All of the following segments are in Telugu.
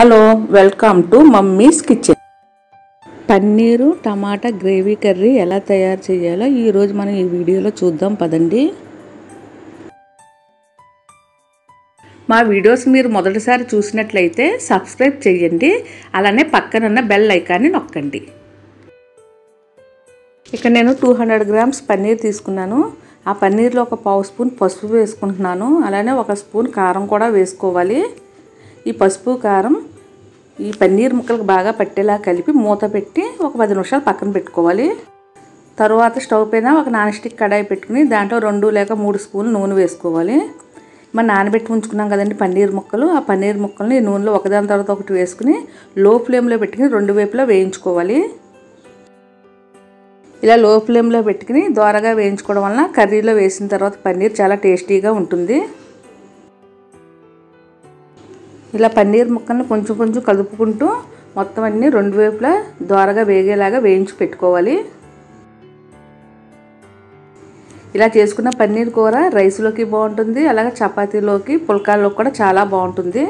Hello welcome to mummy's kitchen. Paneer tomato gravy curry ఎలా తయారు చేయాలో ఈరోజు మనం ఈ వీడియోలో చూద్దాం పదండి. మా వీడియోస్ మీరు మొదటిసారి చూసినట్లయితే సబ్స్క్రైబ్ చేయండి అలానే పక్కనున్న బెల్ ఐకాన్ని నొక్కండి. ఇక్కడ నేను టూ హండ్రెడ్ గ్రామ్స్ పన్నీర్ తీసుకున్నాను. ఆ పన్నీర్లో ఒక పావు స్పూన్ పసుపు వేసుకుంటున్నాను. అలానే ఒక స్పూన్ కారం కూడా వేసుకోవాలి. ఈ పసుపు కారం ఈ పన్నీర్ ముక్కలకు బాగా పట్టేలా కలిపి మూత పెట్టి ఒక పది నిమిషాలు పక్కన పెట్టుకోవాలి. తర్వాత స్టవ్ పైన ఒక నాన్ స్టిక్ కడాయి పెట్టుకుని దాంట్లో రెండు లేక మూడు స్పూన్లు నూనె వేసుకోవాలి. మనం నానబెట్టి ఉంచుకున్నాం కదండి పన్నీర్ ముక్కలు. ఆ పన్నీర్ ముక్కల్ని ఈ నూనెలో ఒకదాని తర్వాత ఒకటి వేసుకుని లో ఫ్లేమ్లో పెట్టుకుని రెండు వైపులా వేయించుకోవాలి. ఇలా లో ఫ్లేమ్లో పెట్టుకుని దోరగా వేయించుకోవడం వలన కర్రీలో వేసిన తర్వాత పన్నీర్ చాలా టేస్టీగా ఉంటుంది. ఇలా పన్నీర్ ముక్కల్ని కొంచెం కొంచెం కలుపుకుంటూ మొత్తం అన్నీ రెండు వైపులా దోరగా వేగేలాగా వేయించి పెట్టుకోవాలి. ఇలా చేసుకున్న పన్నీర్ కూర రైస్లోకి బాగుంటుంది అలాగే చపాతీలోకి పుల్కాల్లోకి కూడా చాలా బాగుంటుంది.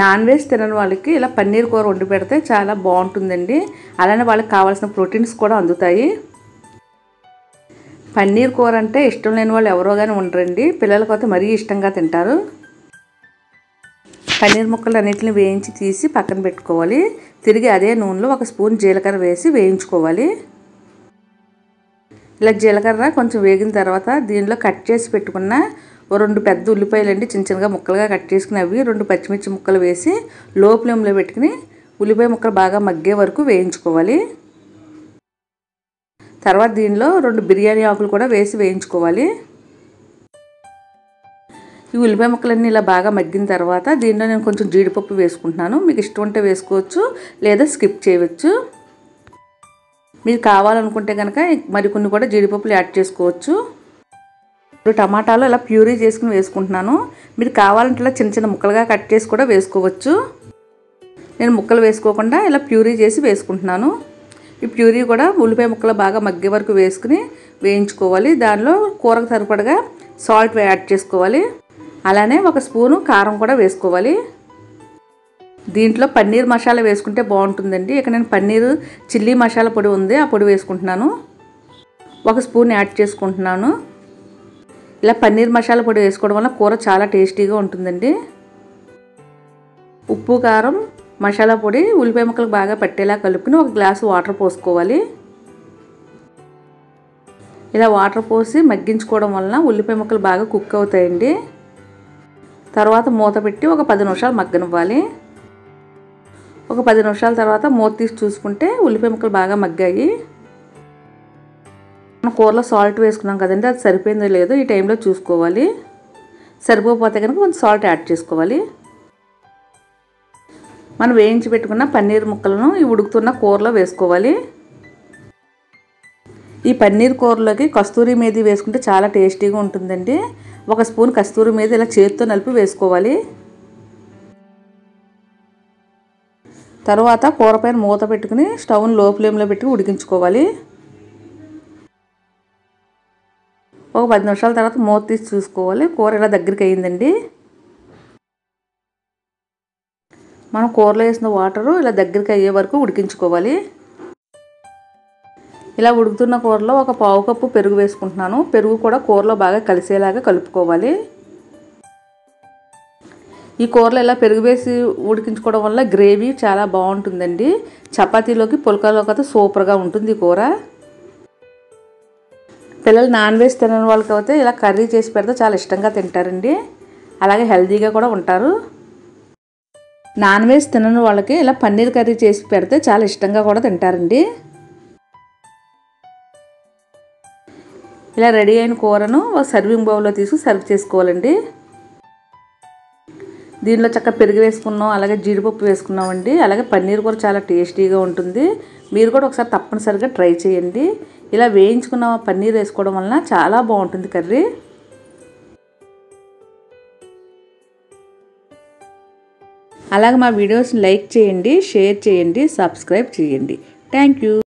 నాన్ వెజ్ తినని వాళ్ళకి ఇలా పన్నీర్ కూర వండి పెడితే చాలా బాగుంటుందండి. అలానే వాళ్ళకి కావాల్సిన ప్రోటీన్స్ కూడా అందుతాయి. పన్నీర్ కూర అంటే ఇష్టం లేని వాళ్ళు ఎవరో కానీ ఉండరండి. పిల్లలకి అయితే మరీ ఇష్టంగా తింటారు. పన్నీర్ ముక్కలు అన్నిటిని వేయించి తీసి పక్కన పెట్టుకోవాలి. తిరిగి అదే నూనెలో ఒక స్పూన్ జీలకర్ర వేసి వేయించుకోవాలి. ఇలా జీలకర్ర కొంచెం వేగిన తర్వాత దీనిలో కట్ చేసి పెట్టుకున్న ఓ రెండు పెద్ద ఉల్లిపాయలు అండి చిన్న చిన్నగా ముక్కలుగా కట్ చేసుకుని అవి రెండు పచ్చిమిర్చి ముక్కలు వేసి లో ఫ్లేమ్లో పెట్టుకుని ఉల్లిపాయ ముక్కలు బాగా మగ్గే వరకు వేయించుకోవాలి. తర్వాత దీనిలో రెండు బిర్యానీ ఆకులు కూడా వేసి వేయించుకోవాలి. ఈ ఉల్లిపాయ ముక్కలన్నీ ఇలా బాగా మగ్గిన తర్వాత దీనిలో నేను కొంచెం జీడిపప్పు వేసుకుంటున్నాను. మీకు ఇష్టం ఉంటే వేసుకోవచ్చు లేదా స్కిప్ చేయవచ్చు. మీరు కావాలనుకుంటే కనుక మరికొన్ని కూడా జీడిపప్పులు యాడ్ చేసుకోవచ్చు. ఇప్పుడు టమాటాలు ఇలా ప్యూరీ చేసుకుని వేసుకుంటున్నాను. మీరు కావాలంటే ఇలా చిన్న చిన్న ముక్కలుగా కట్ చేసి కూడా వేసుకోవచ్చు. నేను ముక్కలు వేసుకోకుండా ఇలా ప్యూరీ చేసి వేసుకుంటున్నాను. ఈ ప్యూరీ కూడా ఉల్లిపాయ ముక్కలు బాగా మగ్గే వరకు వేసుకుని వేయించుకోవాలి. దానిలో కూరకు సరిపడగా సాల్ట్ యాడ్ చేసుకోవాలి. అలానే ఒక స్పూను కారం కూడా వేసుకోవాలి. దీంట్లో పన్నీర్ మసాలా వేసుకుంటే బాగుంటుందండి. ఇక నేను పన్నీరు చిల్లీ మసాలా పొడి ఉంది ఆ పొడి వేసుకుంటున్నాను. ఒక స్పూన్ యాడ్ చేసుకుంటున్నాను. ఇలా పన్నీర్ మసాలా పొడి వేసుకోవడం వల్ల కూర చాలా టేస్టీగా ఉంటుందండి. ఉప్పు కారం మసాలా పొడి ఉల్లిపాయ ముక్కలు బాగా పట్టేలా కలుపుకుని ఒక గ్లాసు వాటర్ పోసుకోవాలి. ఇలా వాటర్ పోసి మగ్గించుకోవడం వలన ఉల్లిపాయ ముక్కలు బాగా కుక్ అవుతాయండి. తర్వాత మూత పెట్టి ఒక పది నిమిషాలు మగ్గనివ్వాలి. ఒక పది నిమిషాల తర్వాత మూత తీసి చూసుకుంటే ఉల్లిపాయ ముక్కలు బాగా మగ్గాయి. మనం కూరలో సాల్ట్ వేసుకున్నాం కదండి అది సరిపోయిందో లేదో ఈ టైంలో చూసుకోవాలి. సరిపోతే కనుక కొంచెం సాల్ట్ యాడ్ చేసుకోవాలి. మనం వేయించి పెట్టుకున్న పన్నీర్ ముక్కలను ఈ ఉడుకుతున్న కూరలో వేసుకోవాలి. ఈ పన్నీర్ కూరలోకి కస్తూరి మేది వేసుకుంటే చాలా టేస్టీగా ఉంటుందండి. ఒక స్పూన్ కస్తూరి మీద ఇలా చేతితో నలిపి వేసుకోవాలి. తర్వాత కూరపైన మూత పెట్టుకుని స్టవ్ని లో ఫ్లేమ్లో పెట్టి ఉడికించుకోవాలి. ఒక పది నిమిషాల తర్వాత మూత తీసి చూసుకోవాలి. కూర ఇలా దగ్గరికి అయిందండి. మనం కూరలో వేసిన వాటరు ఇలా దగ్గరికి అయ్యే వరకు ఉడికించుకోవాలి. ఇలా ఉడుకుతున్న కూరలో ఒక పావు కప్పు పెరుగు వేసుకుంటున్నాను. పెరుగు కూడా కూరలో బాగా కలిసేలాగా కలుపుకోవాలి. ఈ కూరలో ఇలా పెరుగు వేసి ఉడికించుకోవడం వల్ల గ్రేవీ చాలా బాగుంటుందండి. చపాతీలోకి పుల్కాలోకి అయితే సూపర్గా ఉంటుంది ఈ కూర. పిల్లలు నాన్ వెజ్ తినని వాళ్ళకి అయితే ఇలా కర్రీ చేసి పెడితే చాలా ఇష్టంగా తింటారండి. అలాగే హెల్తీగా కూడా ఉంటారు. నాన్ వెజ్ తినని వాళ్ళకి ఇలా పన్నీర్ కర్రీ చేసి పెడితే చాలా ఇష్టంగా కూడా తింటారండి. ఇలా రెడీ అయిన కూరను ఒక సర్వింగ్ బౌల్లో తీసుకు సర్వ్ చేసుకోవాలండి. దీనిలో చక్క పెరుగు వేసుకున్నాం అలాగే జీడిపప్పు వేసుకున్నామండి. అలాగే పన్నీర్ కూడా చాలా టేస్టీగా ఉంటుంది. మీరు కూడా ఒకసారి తప్పనిసరిగా ట్రై చేయండి. ఇలా వేయించుకున్న పన్నీర్ వేసుకోవడం వలన చాలా బాగుంటుంది కర్రీ. అలాగే మా వీడియోస్ని లైక్ చేయండి షేర్ చేయండి సబ్స్క్రైబ్ చేయండి. Thank you.